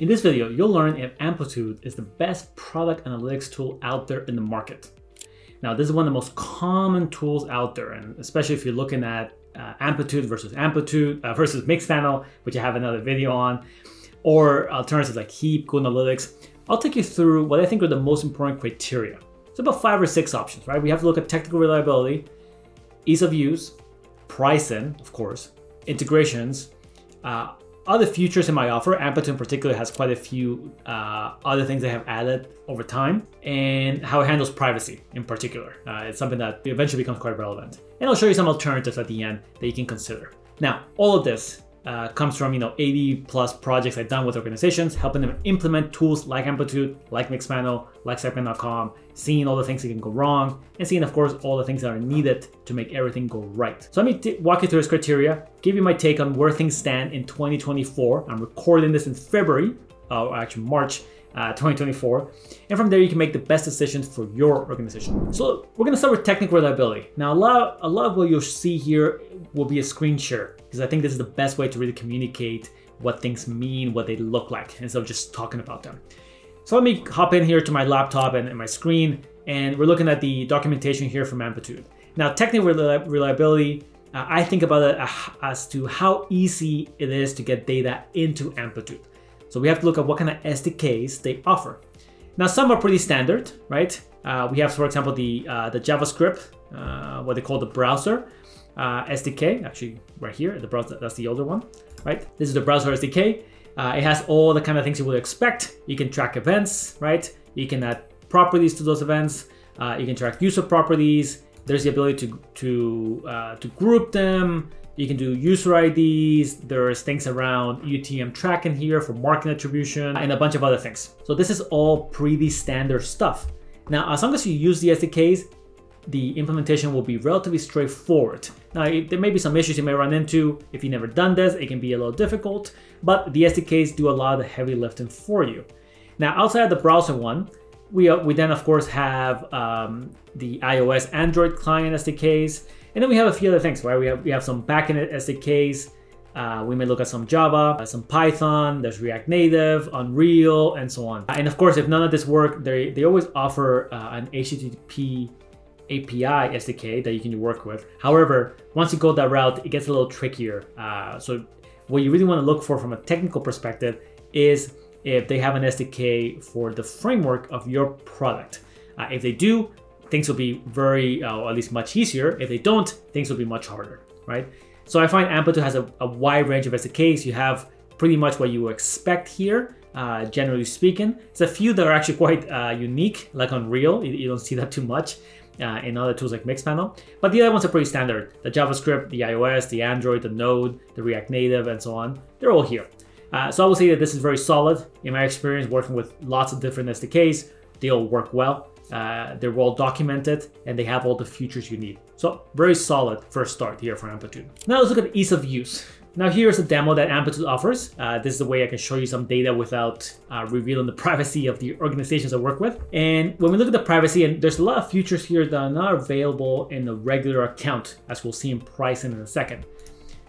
In this video, you'll learn if Amplitude is the best product analytics tool out there in the market. Now, this is one of the most common tools out there, and especially if you're looking at uh, Amplitude versus Amplitude uh, versus Mixpanel, which I have another video on, or alternatives like Heap, Google Analytics. I'll take you through what I think are the most important criteria. It's about five or six options, right? We have to look at technical reliability, ease of use, pricing, of course, integrations, uh, other features in my offer, Amplitude in particular has quite a few uh, other things they have added over time, and how it handles privacy in particular. Uh, it's something that eventually becomes quite relevant. And I'll show you some alternatives at the end that you can consider. Now, all of this uh, comes from you know 80 plus projects I've done with organizations, helping them implement tools like Amplitude, like Mixpanel, like Segment.com, seeing all the things that can go wrong, and seeing of course all the things that are needed to make everything go right. So let me walk you through this criteria, give you my take on where things stand in 2024. I'm recording this in February, uh, or actually March, uh, 2024. And from there, you can make the best decisions for your organization. So we're gonna start with technical reliability. Now, a lot, a lot of what you'll see here will be a screen share because I think this is the best way to really communicate what things mean, what they look like, instead of just talking about them. So let me hop in here to my laptop and, and my screen, and we're looking at the documentation here from Amplitude. Now, technical reliability, uh, I think about it uh, as to how easy it is to get data into Amplitude. So we have to look at what kind of SDKs they offer. Now some are pretty standard, right? Uh, we have, for example, the uh, the JavaScript, uh, what they call the browser uh, SDK. Actually, right here, the browser that's the older one, right? This is the browser SDK. Uh, it has all the kind of things you would expect. You can track events, right? You can add properties to those events. Uh, you can track user properties. There's the ability to to to group them. You can do user IDs, there's things around UTM tracking here for marketing attribution, and a bunch of other things. So this is all pretty standard stuff. Now, as long as you use the SDKs, the implementation will be relatively straightforward. Now, there may be some issues you may run into. If you've never done this, it can be a little difficult, but the SDKs do a lot of the heavy lifting for you. Now, outside of the browser one, we, uh, we then of course have um, the iOS Android client SDKs, and then we have a few other things, right? We have we have some backend SDKs. Uh, we may look at some Java, uh, some Python, there's React Native, Unreal, and so on. And of course, if none of this work, they, they always offer uh, an HTTP API SDK that you can work with. However, once you go that route, it gets a little trickier. Uh, so what you really want to look for from a technical perspective is if they have an SDK for the framework of your product. Uh, if they do, things will be very, uh, or at least much easier. If they don't, things will be much harder, right? So I find Amplitude has a, a wide range of SDKs. You have pretty much what you expect here, uh, generally speaking. It's a few that are actually quite uh, unique, like Unreal. You, you, don't see that too much uh, in other tools like Mixpanel. But the other ones are pretty standard. The JavaScript, the iOS, the Android, the Node, the React Native, and so on. They're all here. Uh, so I will say that this is very solid. In my experience working with lots of different SDKs, they all work well. Uh, they're well documented and they have all the features you need. So very solid first start here for Amplitude. Now let's look at ease of use. Now here's a demo that Amplitude offers. Uh, this is the way I can show you some data without uh, revealing the privacy of the organizations I work with. And when we look at the privacy, and there's a lot of features here that are not available in a regular account, as we'll see in pricing in a second.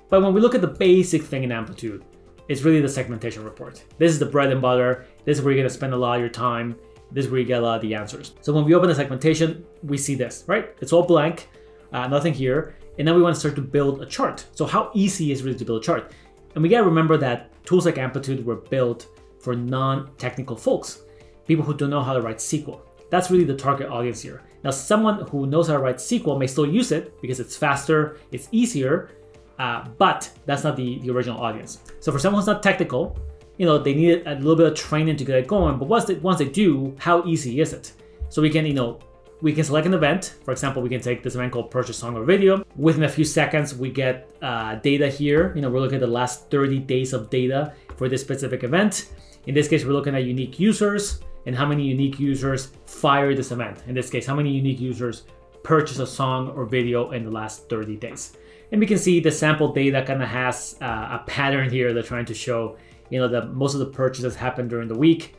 But when we look at the basic thing in Amplitude, it's really the segmentation report. This is the bread and butter. This is where you're gonna spend a lot of your time. This is where you get a lot of the answers. So when we open the segmentation, we see this, right? It's all blank, uh, nothing here. And then we want to start to build a chart. So how easy is really to build a chart? And we gotta remember that tools like Amplitude were built for non-technical folks, people who don't know how to write SQL. That's really the target audience here. Now, someone who knows how to write SQL may still use it because it's faster, it's easier, uh, but that's not the, the original audience. So for someone who's not technical, you know, they need a little bit of training to get it going. But once they, once they do, how easy is it? So we can, you know, we can select an event. For example, we can take this event called purchase song or video. Within a few seconds, we get uh, data here. You know, we're looking at the last 30 days of data for this specific event. In this case, we're looking at unique users and how many unique users fire this event. In this case, how many unique users purchase a song or video in the last 30 days. And we can see the sample data kind of has uh, a pattern here they're trying to show you know, that most of the purchases happen during the week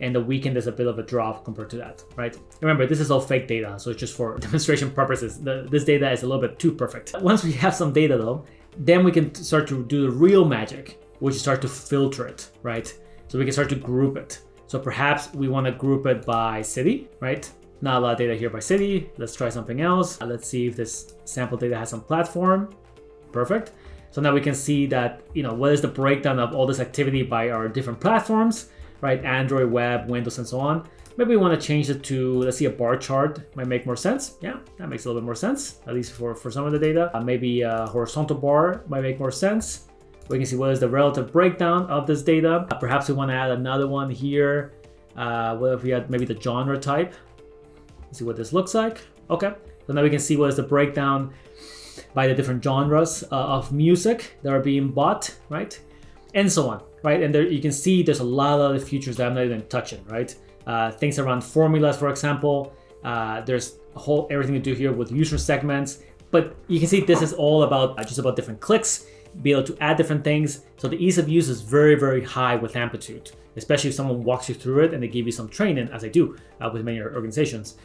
and the weekend is a bit of a drop compared to that, right? Remember, this is all fake data, so it's just for demonstration purposes. The, this data is a little bit too perfect. Once we have some data though, then we can start to do the real magic, which is start to filter it, right? So we can start to group it. So perhaps we want to group it by city, right? Not a lot of data here by city. Let's try something else. Let's see if this sample data has some platform. Perfect. So now we can see that, you know, what is the breakdown of all this activity by our different platforms, right? Android, web, Windows, and so on. Maybe we want to change it to, let's see, a bar chart might make more sense. Yeah, that makes a little bit more sense, at least for, for some of the data. Uh, maybe a horizontal bar might make more sense. We can see what is the relative breakdown of this data. Uh, perhaps we want to add another one here. Uh, what if we had maybe the genre type? Let's see what this looks like. Okay, so now we can see what is the breakdown by the different genres uh, of music that are being bought, right? And so on, right? And there you can see there's a lot of other features that I'm not even touching, right? Uh, things around formulas, for example. Uh, there's a whole everything to do here with user segments, but you can see this is all about uh, just about different clicks, be able to add different things. So the ease of use is very, very high with Amplitude, especially if someone walks you through it and they give you some training, as I do uh, with many organizations.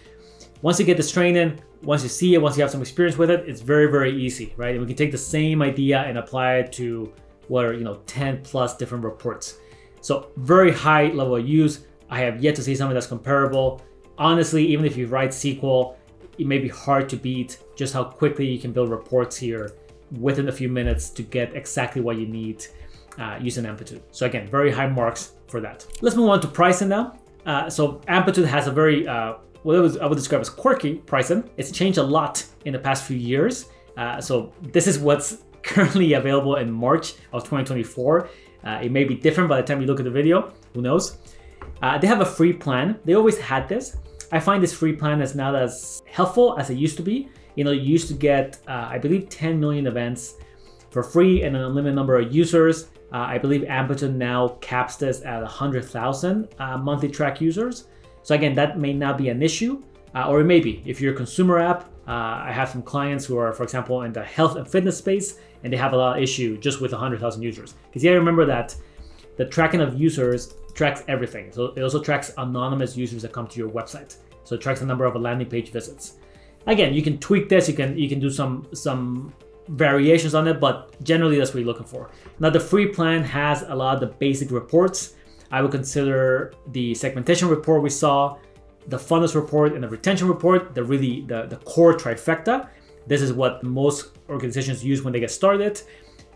Once you get this training, once you see it, once you have some experience with it, it's very, very easy, right? And we can take the same idea and apply it to what are, you know, 10 plus different reports. So very high level of use. I have yet to see something that's comparable. Honestly, even if you write SQL, it may be hard to beat just how quickly you can build reports here within a few minutes to get exactly what you need uh, using Amplitude. So again, very high marks for that. Let's move on to pricing now. Uh, so Amplitude has a very uh, what I would describe as quirky pricing. It's changed a lot in the past few years. Uh, so this is what's currently available in March of 2024. Uh, it may be different by the time you look at the video, who knows. Uh, they have a free plan. They always had this. I find this free plan is not as helpful as it used to be. You know, you used to get, I believe, 10 million events for free and an unlimited number of users. Uh, I believe Amplitude now caps this at 100,000 uh, monthly track users. So again, that may not be an issue, uh, or it may be. If you're a consumer app, uh, I have some clients who are, for example, in the health and fitness space, and they have a lot of issue just with 100,000 users. Because yeah, remember that the tracking of users tracks everything. So it also tracks anonymous users that come to your website. So it tracks the number of landing page visits. Again, you can tweak this. You can you can do some some variations on it, but generally that's what you're looking for. Now the free plan has a lot of the basic reports I would consider the segmentation report we saw, the funnels report, and the retention report, the really the, the core trifecta. This is what most organizations use when they get started.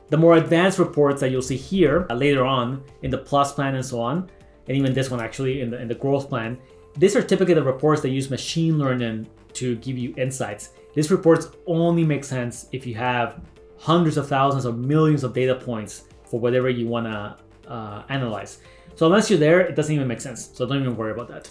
The more advanced reports that you'll see here uh, later on in the plus plan and so on, and even this one actually in the in the growth plan, these are typically the reports that use machine learning to give you insights. These reports only make sense if you have hundreds of thousands or millions of data points for whatever you want to uh, analyze. So unless you're there, it doesn't even make sense. So don't even worry about that.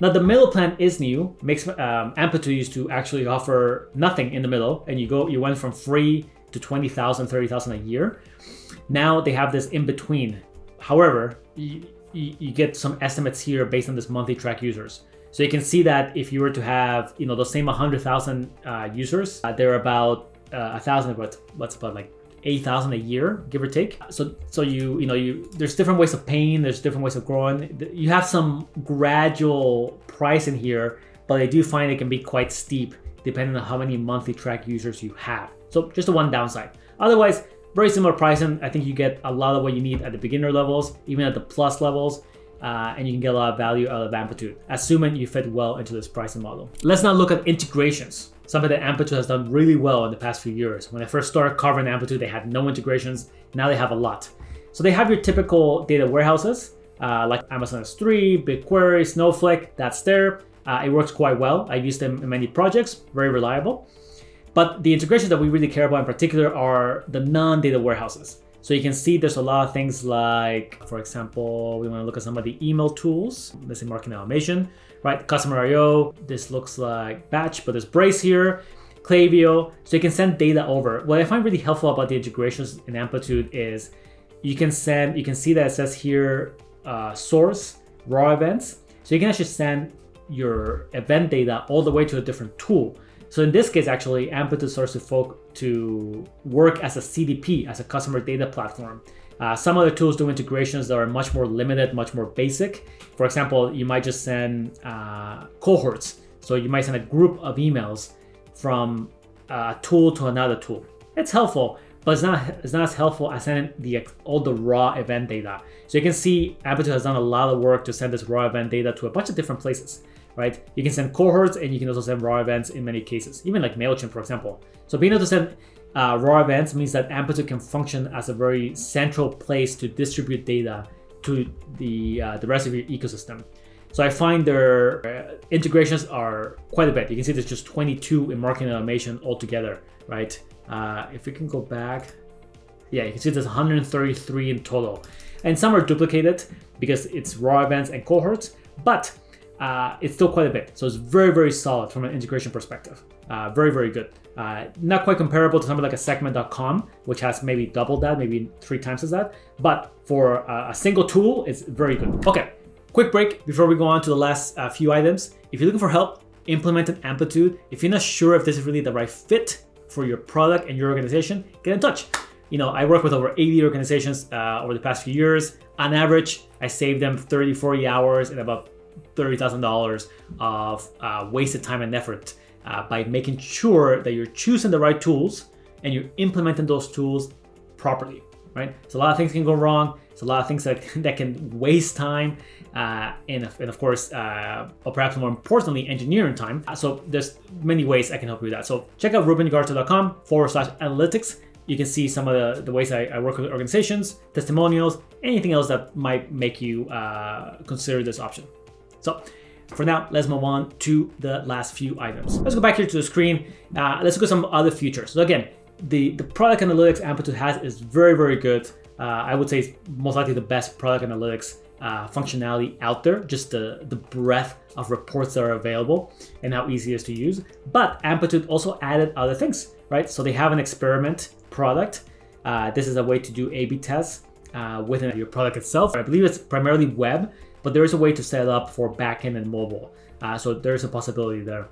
Now the middle plan is new. Makes um, Amplitude used to actually offer nothing in the middle, and you go you went from free to 20,000, 30,000 a year. Now they have this in between. However, you, you, get some estimates here based on this monthly track users. So you can see that if you were to have you know those same 100,000 uh, users, uh, they're about uh, a thousand, what's about like 8,000 a year, give or take. So, so you, you know, you, there's different ways of paying, there's different ways of growing. You have some gradual price in here, but I do find it can be quite steep depending on how many monthly track users you have. So just the one downside. Otherwise, very similar pricing. I think you get a lot of what you need at the beginner levels, even at the plus levels. Uh, and you can get a lot of value out of Amplitude, assuming you fit well into this pricing model. Let's now look at integrations something that Amplitude has done really well in the past few years. When I first started covering Amplitude, they had no integrations. Now they have a lot. So they have your typical data warehouses, uh, like Amazon S3, BigQuery, Snowflake, that's there. Uh, it works quite well. I use them in many projects, very reliable. But the integrations that we really care about in particular are the non-data warehouses. So you can see there's a lot of things like, for example, we want to look at some of the email tools, let's say marketing automation right? Customer IO, this looks like batch, but there's Braze here, Klaviyo, so you can send data over. What I find really helpful about the integrations in Amplitude is you can send, you can see that it says here uh, source, raw events. So you can actually send your event data all the way to a different tool. So in this case, actually, Amplitude starts to folk to work as a CDP, as a customer data platform. Uh, some other tools do integrations that are much more limited, much more basic. For example, you might just send uh, cohorts. So you might send a group of emails from a tool to another tool. It's helpful, but it's not it's not as helpful as sending the all the raw event data. So you can see Amplitude has done a lot of work to send this raw event data to a bunch of different places, right? You can send cohorts and you can also send raw events in many cases, even like MailChimp, for example. So being able to send uh, raw events means that Amplitude can function as a very central place to distribute data to the, uh, the rest of your ecosystem. So I find their uh, integrations are quite a bit. You can see there's just 22 in marketing automation altogether, right? Uh, if we can go back, yeah, you can see there's 133 in total. And some are duplicated because it's raw events and cohorts, but uh, it's still quite a bit. So it's very, very solid from an integration perspective. Uh, very, very good. Uh, not quite comparable to something like a segment.com, which has maybe double that, maybe three times as that. But for a single tool, it's very good. Okay, quick break before we go on to the last uh, few items. If you're looking for help implementing Amplitude, if you're not sure if this is really the right fit for your product and your organization, get in touch. You know, I work with over 80 organizations uh, over the past few years. On average, I save them 30, 40 hours and about $30,000 of uh, wasted time and effort uh, by making sure that you're choosing the right tools and you're implementing those tools properly, right? So a lot of things can go wrong. It's a lot of things that, that can waste time uh, and, and, of course, uh, or perhaps more importantly, engineering time. So there's many ways I can help you with that. So check out rubenugarte.com forward slash analytics. You can see some of the, the ways I, I, work with organizations, testimonials, anything else that might make you uh, consider this option. So for now, let's move on to the last few items. Let's go back here to the screen. Uh, let's look at some other features. So again, the, the product analytics Amplitude has is very, very good. Uh, I would say it's most likely the best product analytics uh, functionality out there, just the, the breadth of reports that are available and how easy it is to use. But Amplitude also added other things, right? So they have an experiment product. Uh, this is a way to do A-B tests uh, within your product itself. I believe it's primarily web, but there is a way to set up for backend and mobile. Uh, so there's a possibility there.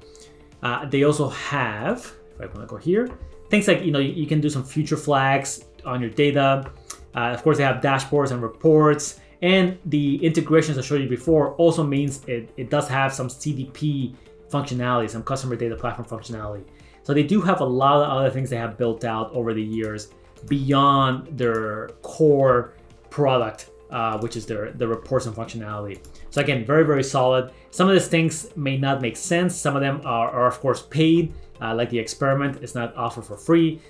Uh, they also have, if I want to go here, things like, you know, you, you can do some feature flags on your data. Uh, of course, they have dashboards and reports. And the integrations I showed you before also means it, it does have some CDP functionality, some customer data platform functionality. So they do have a lot of other things they have built out over the years beyond their core product uh, which is their the reports and functionality. So again, very very solid. Some of these things may not make sense. Some of them are, are of course paid, uh, like the experiment is not offered for free.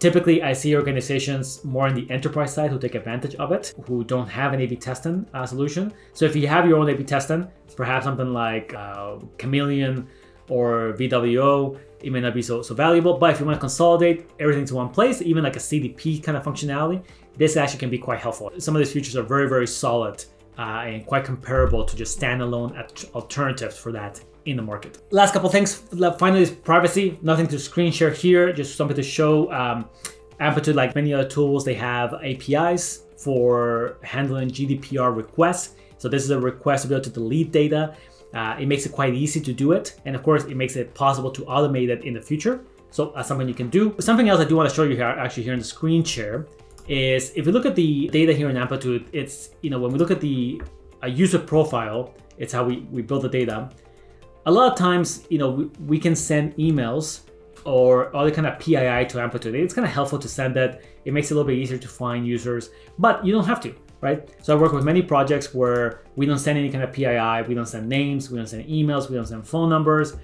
Typically, I see organizations more on the enterprise side who take advantage of it, who don't have an A/B testing uh, solution. So if you have your own A/B testing, perhaps something like uh, Chameleon or VWO, it may not be so, so valuable. But if you want to consolidate everything to one place, even like a CDP kind of functionality, this actually can be quite helpful. Some of these features are very, very solid uh, and quite comparable to just standalone alternatives for that in the market. Last couple things, finally is privacy. Nothing to screen share here, just something to show um, Amplitude, like many other tools, they have APIs for handling GDPR requests. So this is a request to be able to delete data. Uh, it makes it quite easy to do it. And of course, it makes it possible to automate it in the future. So that's something you can do. Something else I do want to show you here, actually here in the screen share, is if we look at the data here in Amplitude, it's, you know, when we look at the user profile, it's how we, we build the data. A lot of times, you know, we, we can send emails or other kind of PII to Amplitude. It's kind of helpful to send that. It makes it a little bit easier to find users, but you don't have to, right? So I work with many projects where we don't send any kind of PII, we don't send names, we don't send emails, we don't send phone numbers.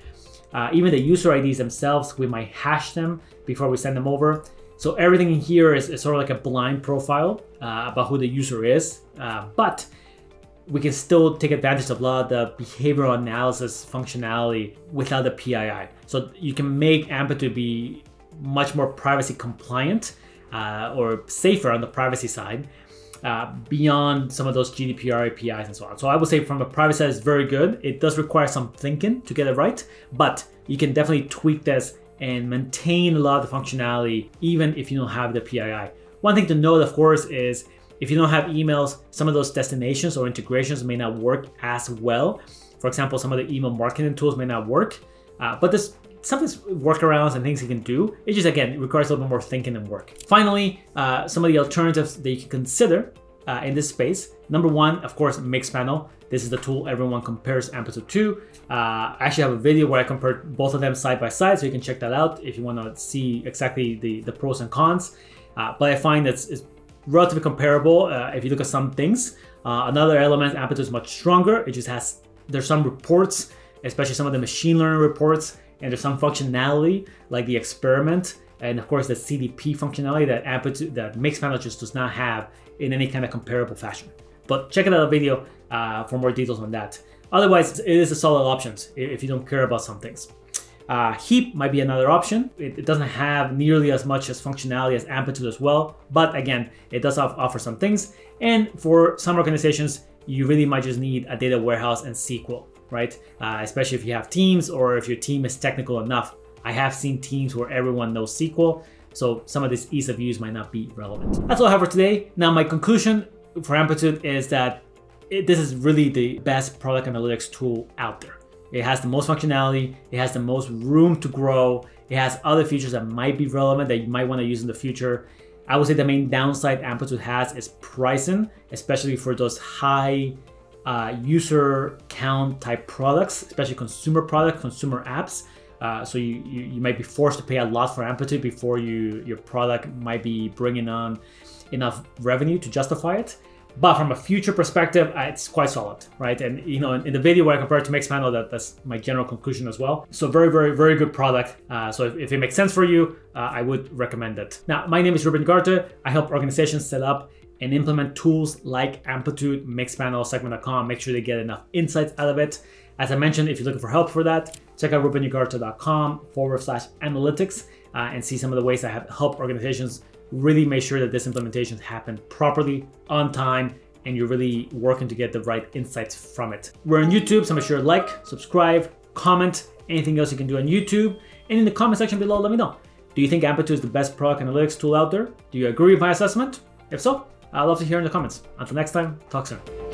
Uh, even the user IDs themselves, we might hash them before we send them over. So everything in here is, is sort of like a blind profile uh, about who the user is, uh, but we can still take advantage of a lot of the behavioral analysis functionality without the PII. So you can make Amplitude be much more privacy compliant uh, or safer on the privacy side uh, beyond some of those GDPR APIs and so on. So I would say from a privacy side, it's very good. It does require some thinking to get it right, but you can definitely tweak this and maintain a lot of the functionality even if you don't have the PII. One thing to note, of course, is if you don't have emails, some of those destinations or integrations may not work as well. For example, some of the email marketing tools may not work, uh, but there's some workarounds and things you can do. It just, again, requires a little bit more thinking and work. Finally, uh, some of the alternatives that you can consider uh, in this space. Number one, of course, Mixpanel. This is the tool everyone compares Amplitude to. Uh, I actually have a video where I compared both of them side by side, so you can check that out if you want to see exactly the, the pros and cons. uh, but I find that's it's relatively comparable uh, if you look at some things. Uh, another element, Amplitude is much stronger. It just has there's some reports, especially some of the machine learning reports, and there's some functionality like the experiment and of course the CDP functionality that Amplitude that Mixpanel just does not have in any kind of comparable fashion. But check out the video uh, for more details on that. Otherwise, it is a solid option if you don't care about some things. Uh, Heap might be another option. It, it, doesn't have nearly as much as functionality as Amplitude as well, but again, it does offer some things. And for some organizations, you really might just need a data warehouse and SQL, right? Uh, especially if you have teams or if your team is technical enough. I have seen teams where everyone knows SQL, so some of this ease of use might not be relevant. That's all I have for today. Now, my conclusion for Amplitude is that it, this is really the best product analytics tool out there. It has the most functionality, it has the most room to grow, it has other features that might be relevant that you might want to use in the future. I would say the main downside Amplitude has is pricing, especially for those high uh, user count type products, especially consumer products, consumer apps. Uh, so you, you, you might be forced to pay a lot for Amplitude before you your product might be bringing on enough revenue to justify it. But from a future perspective, uh, it's quite solid, right? And you know, in, in the video where I compare it to Mixpanel, that, that's my general conclusion as well. So very, very, very good product. Uh, so if, if, it makes sense for you, uh, I would recommend it. Now, my name is Ruben Ugarte. I help organizations set up and implement tools like Amplitude, Mixpanel, Segment.com. Make sure they get enough insights out of it. As I mentioned, if you're looking for help for that, check out rubenugarte.com forward slash analytics uh, and see some of the ways I have helped organizations really make sure that this implementation happen properly, on time, and you're really working to get the right insights from it. We're on YouTube, so make sure to like, subscribe, comment, anything else you can do on YouTube. And in the comment section below, let me know. Do you think Amplitude is the best product analytics tool out there? Do you agree with my assessment? If so, I'd love to hear in the comments. Until next time, talk soon.